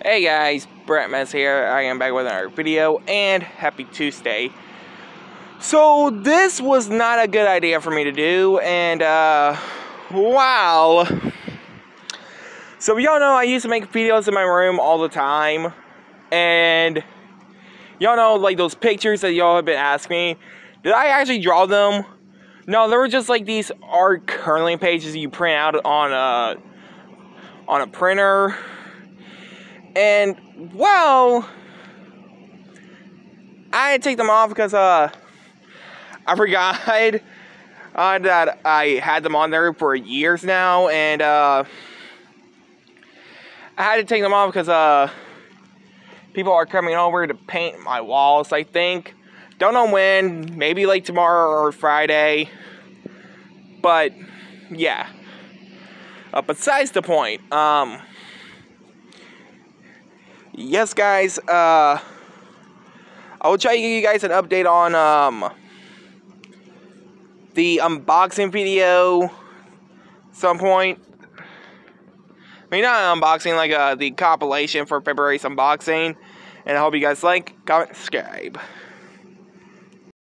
Hey guys, Brett Messer here. I am back with another video and happy Tuesday. So this was not a good idea for me to do and uh wow. So y'all know I used to make videos in my room all the time and y'all know like those pictures that y'all have been asking me, did I actually draw them? No, they were just like these art curling pages you print out on a on a printer and, well, I had to take them off because, uh, I forgot uh, that I had them on there for years now, and, uh, I had to take them off because, uh, people are coming over to paint my walls, I think. Don't know when, maybe like tomorrow or Friday, but, yeah. Uh, besides the point, um, yes, guys, uh, I will try to give you guys an update on, um, the unboxing video some point. I mean, not unboxing, like, uh, the compilation for February's unboxing. And I hope you guys like, comment, subscribe.